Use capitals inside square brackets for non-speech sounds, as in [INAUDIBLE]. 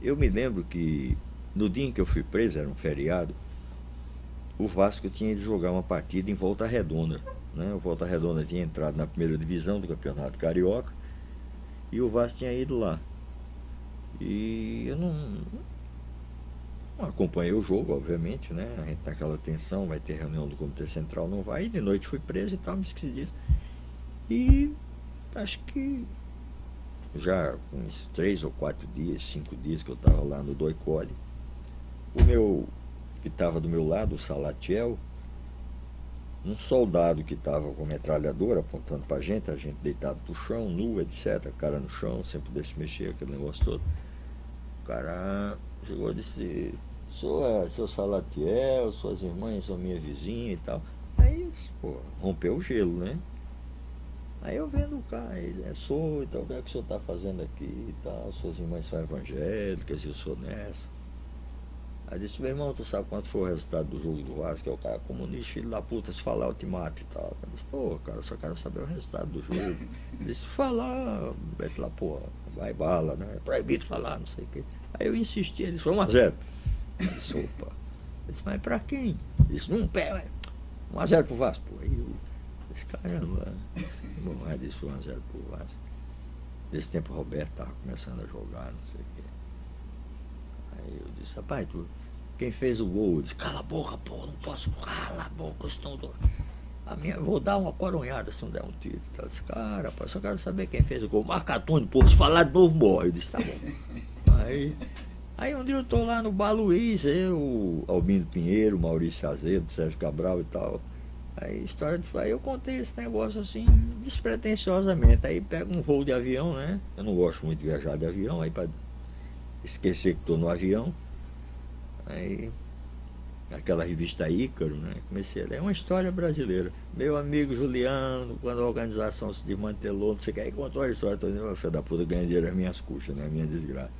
Eu me lembro que no dia em que eu fui preso, era um feriado, o Vasco tinha de jogar uma partida em Volta Redonda. Né? O Volta Redonda tinha entrado na primeira divisão do Campeonato Carioca e o Vasco tinha ido lá. E eu não, não acompanhei o jogo, obviamente, né? A gente naquela tensão, vai ter reunião do Comitê Central, não vai. E de noite fui preso e tal, me esqueci disso. E acho que já uns três ou quatro dias, cinco dias que eu estava lá no Doicole, o meu que estava do meu lado, o Salatiel, um soldado que estava com metralhadora apontando para a gente, a gente deitado pro chão, nu, etc., cara no chão, sem poder se mexer, aquele negócio todo. O cara chegou e disse, sou é, seu Salatiel, suas irmãs são minha vizinha e tal. Aí, pô, rompeu o gelo, né? Aí eu vendo o cara, ele é, sou, então o que é que o senhor está fazendo aqui e tal, suas irmãs são evangélicas, eu sou nessa. Aí disse, meu irmão, tu sabe quanto foi o resultado do jogo do Vasco? Que é o cara comunista, filho da puta, se falar eu te mato e tal. Eu disse, pô, cara, eu só quero saber o resultado do jogo. [LAUGHS] Ele disse, falar, Beto lá, pô, vai bala, né? É proibido falar, não sei o quê. Aí eu insisti, ele disse, foi 1 a 0 Eu disse, opa. Ele disse, mas pra quem? Ele disse, num pé, 1 a 0 pro Vasco, pô. Aí eu disse, caramba. Bom, aí disse, 1 a 0 pro Vasco. Nesse tempo o Roberto estava começando a jogar, não sei o quê. Aí eu disse, rapaz, tu, quem fez o gol? Eu disse, cala a boca, pô, não posso, cala a boca, eu estou... A minha, vou dar uma coronhada se não der um tiro. Ela disse, cara, rapaz, só quero saber quem fez o gol. Marca Túnio, pô, se falar de novo, morre. Eu disse, tá bom. [LAUGHS] Aí, aí um dia eu tô lá no Baluís, eu, Albino Pinheiro, Maurício Azedo, Sérgio Cabral e tal. Aí, história de, aí eu contei esse negócio assim, despretensiosamente. Aí pego um voo de avião, né? Eu não gosto muito de viajar de avião, aí para esquecer que estou no avião. Aí, aquela revista Ícaro, né? Comecei a ler. É uma história brasileira. Meu amigo Juliano, quando a organização se desmantelou, não sei o que, aí contou a história toda. Filho da puta ganha dinheiro às minhas custas, né? A minha desgraça.